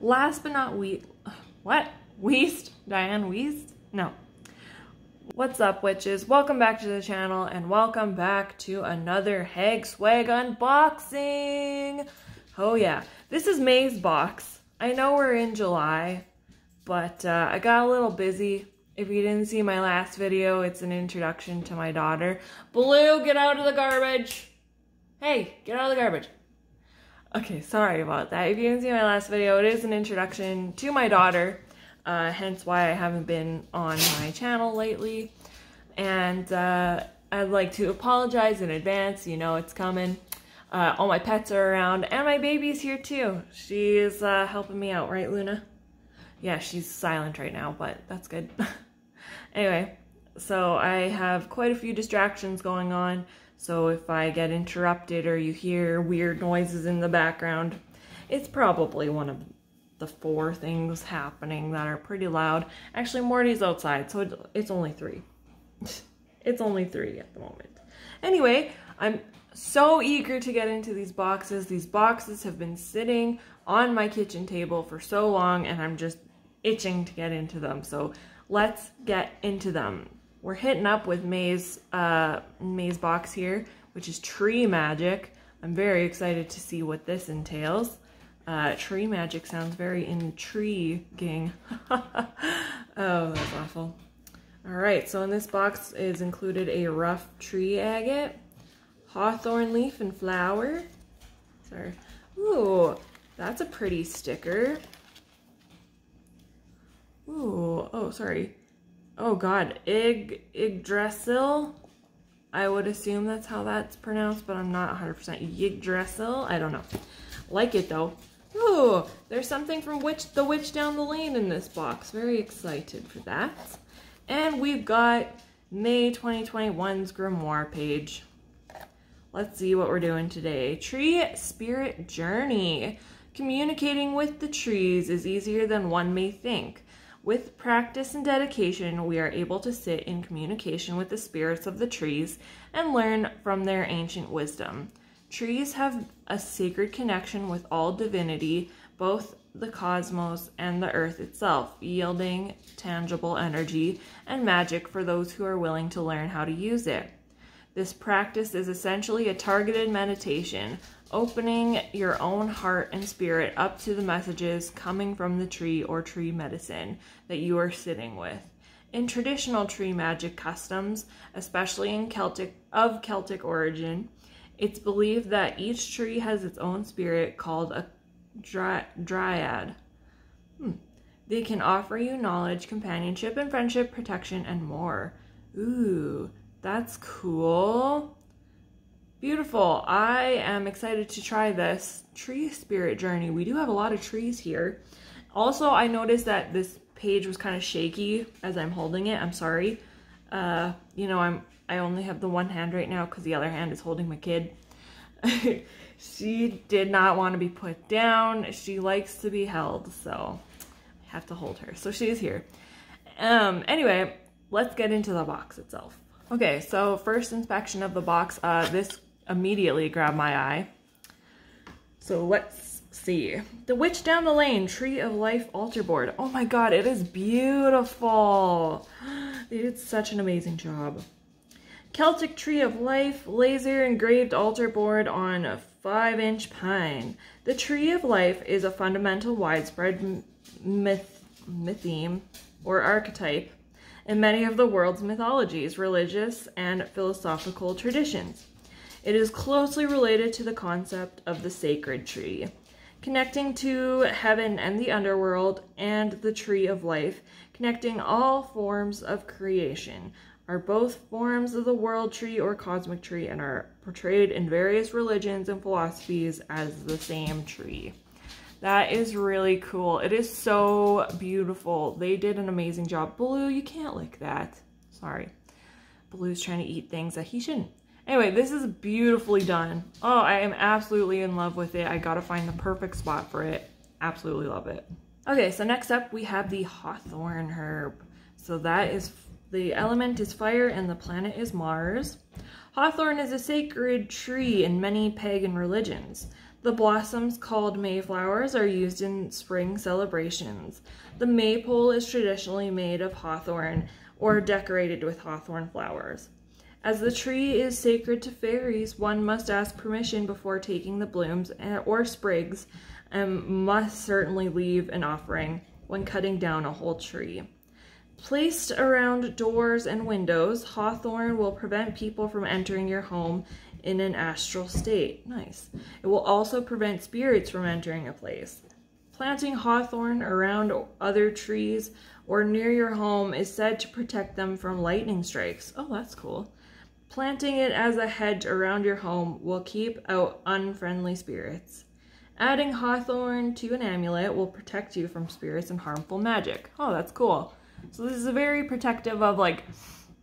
last but not least, what? Weast? Diane Weast? No. What's up, witches? Welcome back to the channel and welcome back to another Hag Swag unboxing. Oh yeah, this is May's box. I know we're in July, but uh, I got a little busy. If you didn't see my last video, it's an introduction to my daughter. Blue, get out of the garbage. Hey, get out of the garbage. Okay, sorry about that. If you didn't see my last video, it is an introduction to my daughter, uh, hence why I haven't been on my channel lately. And uh, I'd like to apologize in advance. You know it's coming. Uh, all my pets are around, and my baby's here too. She's uh, helping me out, right, Luna? Yeah, she's silent right now, but that's good. anyway, so I have quite a few distractions going on. So if I get interrupted or you hear weird noises in the background, it's probably one of the four things happening that are pretty loud. Actually, Morty's outside, so it's only three. it's only three at the moment. Anyway, I'm so eager to get into these boxes. These boxes have been sitting on my kitchen table for so long and I'm just itching to get into them. So let's get into them we're hitting up with May's, uh, May's box here, which is Tree Magic. I'm very excited to see what this entails. Uh, tree Magic sounds very intriguing. oh, that's awful. All right, so in this box is included a rough tree agate, hawthorn leaf and flower. Sorry. Ooh, that's a pretty sticker. Ooh, oh, sorry oh god, Ig Yggdrasil. I would assume that's how that's pronounced, but I'm not 100% Yggdrasil. I don't know. Like it though. Ooh, there's something from Witch the Witch Down the Lane in this box. Very excited for that. And we've got May 2021's Grimoire page. Let's see what we're doing today. Tree Spirit Journey. Communicating with the trees is easier than one may think. With practice and dedication, we are able to sit in communication with the spirits of the trees and learn from their ancient wisdom. Trees have a sacred connection with all divinity, both the cosmos and the earth itself, yielding tangible energy and magic for those who are willing to learn how to use it. This practice is essentially a targeted meditation, opening your own heart and spirit up to the messages coming from the tree or tree medicine that you are sitting with. In traditional tree magic customs, especially in Celtic of Celtic origin, it's believed that each tree has its own spirit called a dry, dryad. Hmm. They can offer you knowledge, companionship, and friendship, protection, and more. Ooh, that's cool. Beautiful. I am excited to try this tree spirit journey. We do have a lot of trees here. Also, I noticed that this page was kind of shaky as I'm holding it. I'm sorry. Uh, you know, I'm I only have the one hand right now because the other hand is holding my kid. she did not want to be put down. She likes to be held, so I have to hold her. So she's here. Um, anyway, let's get into the box itself. Okay, so first inspection of the box, uh, this immediately grabbed my eye. So let's see. The Witch Down the Lane Tree of Life altar board. Oh my god, it is beautiful. They did such an amazing job. Celtic Tree of Life laser engraved altar board on a 5 inch pine. The Tree of Life is a fundamental widespread myth, mytheme or archetype in many of the world's mythologies, religious, and philosophical traditions. It is closely related to the concept of the sacred tree, connecting to heaven and the underworld, and the tree of life, connecting all forms of creation, are both forms of the world tree or cosmic tree and are portrayed in various religions and philosophies as the same tree. That is really cool. It is so beautiful. They did an amazing job. Blue, you can't lick that. Sorry. Blue's trying to eat things that he shouldn't. Anyway, this is beautifully done. Oh, I am absolutely in love with it. I gotta find the perfect spot for it. Absolutely love it. Okay, so next up we have the Hawthorn herb. So that is, the element is fire and the planet is Mars. Hawthorn is a sacred tree in many pagan religions. The blossoms called mayflowers are used in spring celebrations. The maypole is traditionally made of hawthorn or decorated with hawthorn flowers. As the tree is sacred to fairies, one must ask permission before taking the blooms or sprigs and must certainly leave an offering when cutting down a whole tree. Placed around doors and windows, hawthorn will prevent people from entering your home in an astral state. Nice. It will also prevent spirits from entering a place. Planting hawthorn around other trees or near your home is said to protect them from lightning strikes. Oh, that's cool. Planting it as a hedge around your home will keep out unfriendly spirits. Adding hawthorn to an amulet will protect you from spirits and harmful magic. Oh, that's cool. So this is very protective of like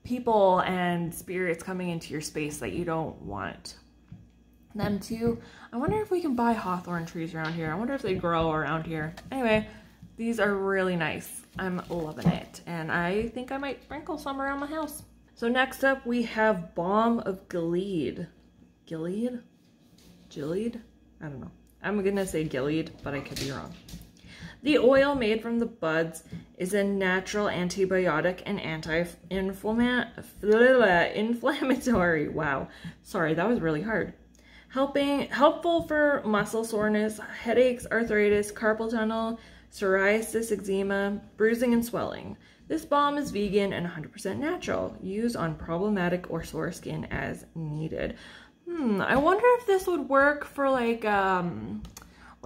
people and spirits coming into your space that you don't want them to. I wonder if we can buy hawthorn trees around here. I wonder if they grow around here. Anyway, these are really nice. I'm loving it. And I think I might sprinkle some around my house. So next up we have Balm of Gilead. Gilead? Gilead? I don't know. I'm gonna say Gilead, but I could be wrong. The oil made from the buds is a natural antibiotic and anti-inflammatory. Wow. Sorry, that was really hard. Helping helpful for muscle soreness, headaches, arthritis, carpal tunnel, psoriasis, eczema, bruising and swelling. This balm is vegan and 100% natural. Use on problematic or sore skin as needed. Hmm, I wonder if this would work for like, um,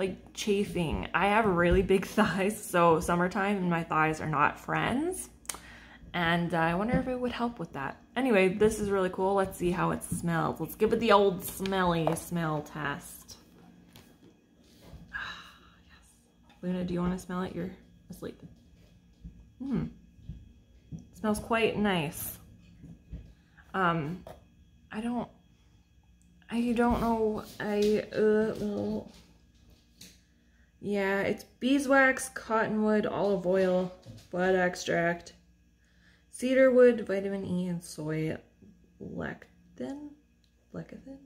like chafing. I have really big thighs, so summertime and my thighs are not friends. And uh, I wonder if it would help with that. Anyway, this is really cool. Let's see how it smells. Let's give it the old smelly smell test. yes. Luna, do you want to smell it? You're asleep. Hmm. Smells quite nice. Um, I don't, I don't know, I, uh, yeah, it's beeswax, cottonwood, olive oil, bud extract, cedarwood, vitamin E, and soy lecithin, lecithin.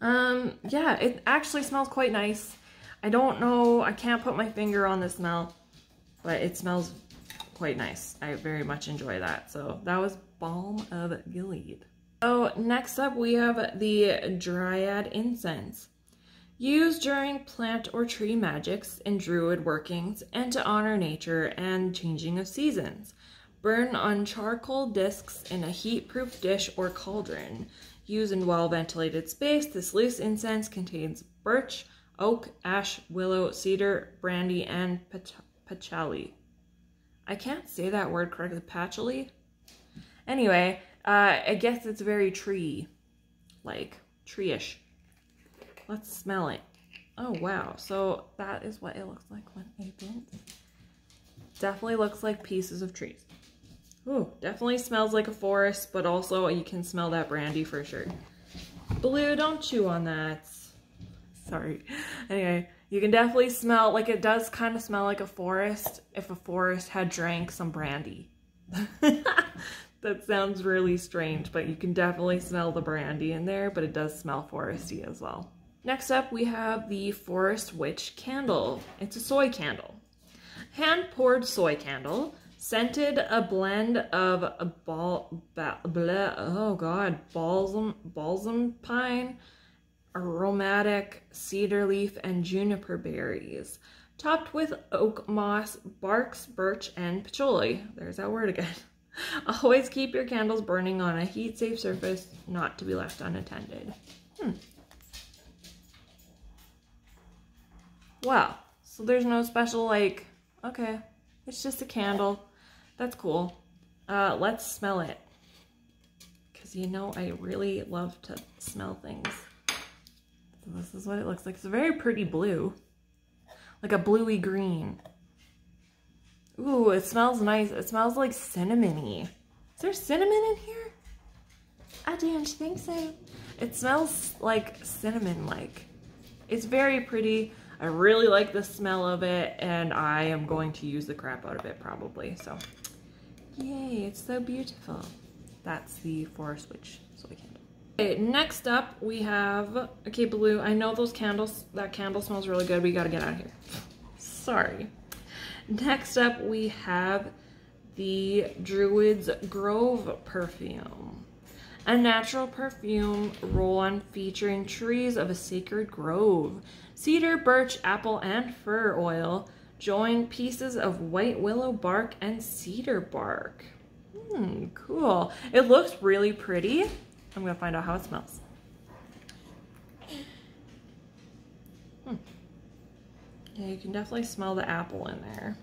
Um, yeah, it actually smells quite nice. I don't know, I can't put my finger on the smell, but it smells quite nice. I very much enjoy that. So that was Balm of Gilead. So next up we have the Dryad Incense. Used during plant or tree magics and druid workings and to honor nature and changing of seasons. Burn on charcoal discs in a heat-proof dish or cauldron. Use in well-ventilated space, this loose incense contains birch, oak, ash, willow, cedar, brandy, and patchouli. I can't say that word correctly. Patchouli? Anyway, uh, I guess it's very tree, like tree-ish. Let's smell it. Oh, wow. So that is what it looks like when blends. Definitely looks like pieces of trees. Ooh, definitely smells like a forest, but also you can smell that brandy for sure. Blue, don't chew on that. Sorry. Anyway, you can definitely smell, like it does kind of smell like a forest if a forest had drank some brandy. that sounds really strange, but you can definitely smell the brandy in there, but it does smell foresty as well. Next up, we have the Forest Witch Candle. It's a soy candle. Hand-poured soy candle, scented a blend of a ba, blah, oh god, balsam, balsam pine, aromatic cedar leaf, and juniper berries. Topped with oak moss, barks, birch, and patchouli. There's that word again. Always keep your candles burning on a heat-safe surface, not to be left unattended. Hmm. Wow. So there's no special, like, okay, it's just a candle. That's cool. Uh, let's smell it. Because you know I really love to smell things. So this is what it looks like. It's a very pretty blue. Like a bluey green. Ooh, it smells nice. It smells like cinnamony. Is there cinnamon in here? I don't think so. It smells like cinnamon-like. It's very pretty. I really like the smell of it and I am going to use the crap out of it probably. So yay, it's so beautiful. That's the Forest Witch soy candle. Okay, next up we have, okay, Blue, I know those candles, that candle smells really good. We gotta get out of here. Sorry. Next up we have the Druid's Grove perfume. A natural perfume roll-on featuring trees of a sacred grove. Cedar, birch, apple, and fir oil join pieces of white willow bark and cedar bark. Hmm, cool. It looks really pretty. I'm gonna find out how it smells. Hmm. Yeah, you can definitely smell the apple in there.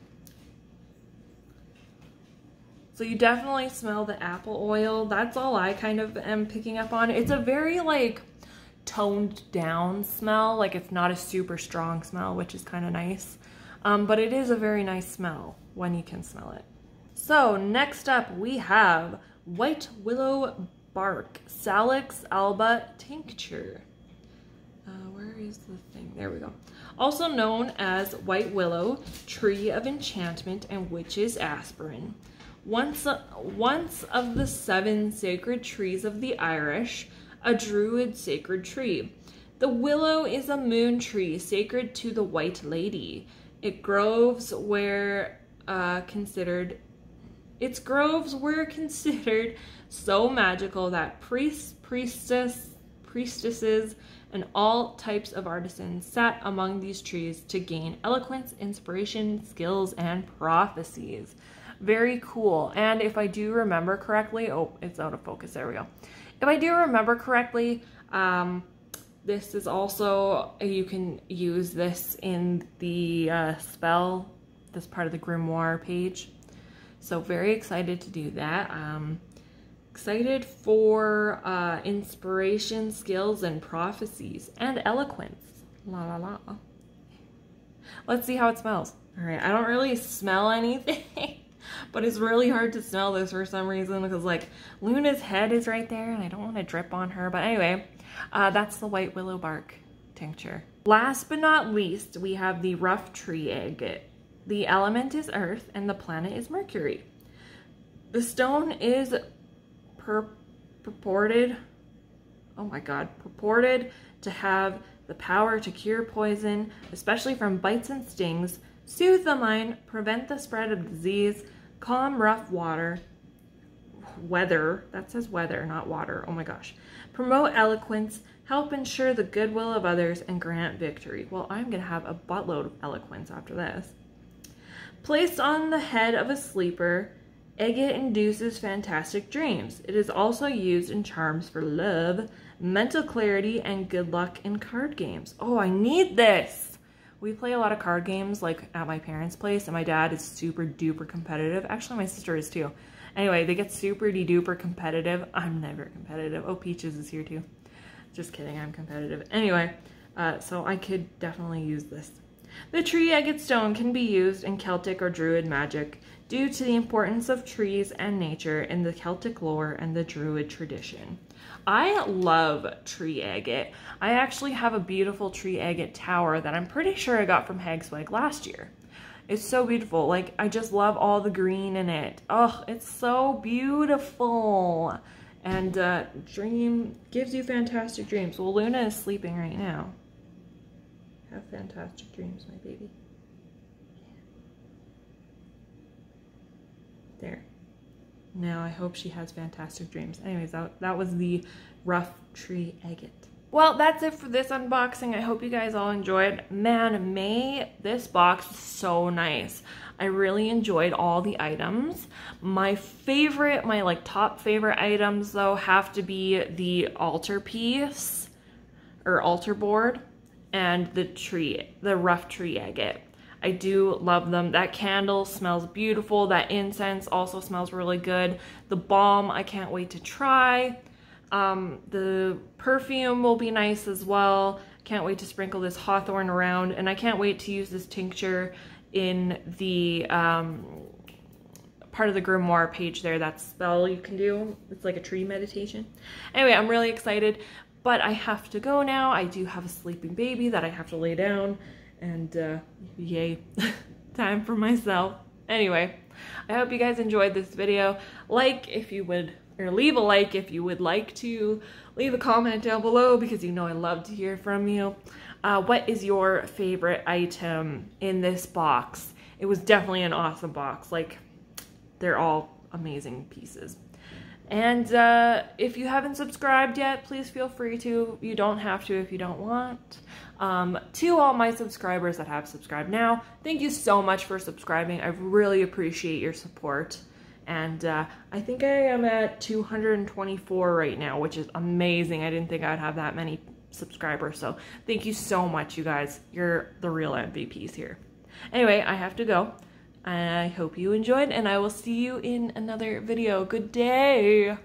So you definitely smell the apple oil. That's all I kind of am picking up on. It's a very like toned down smell. Like it's not a super strong smell, which is kind of nice. Um, but it is a very nice smell when you can smell it. So next up we have White Willow Bark Salix Alba Tincture. Uh, where is the thing? There we go. Also known as White Willow, Tree of Enchantment, and Witch's Aspirin. Once, once of the seven sacred trees of the Irish, a druid sacred tree. The willow is a moon tree sacred to the White Lady. It groves where uh, considered its groves were considered so magical that priests, priestess, priestesses, and all types of artisans sat among these trees to gain eloquence, inspiration, skills, and prophecies. Very cool. And if I do remember correctly, oh, it's out of focus. There we go. If I do remember correctly, um, this is also, you can use this in the uh, spell, this part of the grimoire page. So very excited to do that. Um, excited for uh, inspiration, skills, and prophecies, and eloquence. La la la. Let's see how it smells. All right, I don't really smell anything, but it's really hard to smell this for some reason because like Luna's head is right there and I don't want to drip on her. But anyway, uh, that's the white willow bark tincture. Last but not least, we have the rough tree agate. The element is Earth and the planet is Mercury. The stone is pur purported, oh my god, purported to have the power to cure poison, especially from bites and stings, soothe the mind, prevent the spread of disease, calm rough water, weather, that says weather, not water, oh my gosh, promote eloquence, help ensure the goodwill of others, and grant victory. Well, I'm going to have a buttload of eloquence after this. Placed on the head of a sleeper, agate induces fantastic dreams. It is also used in charms for love, mental clarity, and good luck in card games. Oh, I need this! We play a lot of card games like at my parents' place, and my dad is super duper competitive. Actually, my sister is too. Anyway, they get super duper competitive. I'm never competitive. Oh, Peaches is here too. Just kidding, I'm competitive. Anyway, uh, so I could definitely use this. The tree agate stone can be used in Celtic or Druid magic due to the importance of trees and nature in the Celtic lore and the Druid tradition. I love tree agate. I actually have a beautiful tree agate tower that I'm pretty sure I got from Hagswag last year. It's so beautiful. Like, I just love all the green in it. Oh, it's so beautiful. And uh, dream gives you fantastic dreams. Well, Luna is sleeping right now. Have fantastic dreams, my baby. There. Now I hope she has fantastic dreams. Anyways, that, that was the rough tree agate. Well, that's it for this unboxing. I hope you guys all enjoyed. Man, May, this box is so nice. I really enjoyed all the items. My favorite, my like top favorite items though have to be the altar piece or altar board and the tree, the rough tree agate. I do love them. That candle smells beautiful. That incense also smells really good. The balm, I can't wait to try. Um, the perfume will be nice as well. Can't wait to sprinkle this hawthorn around. And I can't wait to use this tincture in the um, part of the grimoire page there, that spell you can do. It's like a tree meditation. Anyway, I'm really excited but I have to go now. I do have a sleeping baby that I have to lay down and uh, yay, time for myself. Anyway, I hope you guys enjoyed this video. Like if you would or leave a like if you would like to. Leave a comment down below because you know I love to hear from you. Uh, what is your favorite item in this box? It was definitely an awesome box. Like, they're all amazing pieces. And uh, if you haven't subscribed yet, please feel free to. You don't have to if you don't want. Um, to all my subscribers that have subscribed now, thank you so much for subscribing. I really appreciate your support. And uh, I think I am at 224 right now, which is amazing. I didn't think I'd have that many subscribers. So thank you so much, you guys. You're the real MVPs here. Anyway, I have to go. I hope you enjoyed, and I will see you in another video. Good day!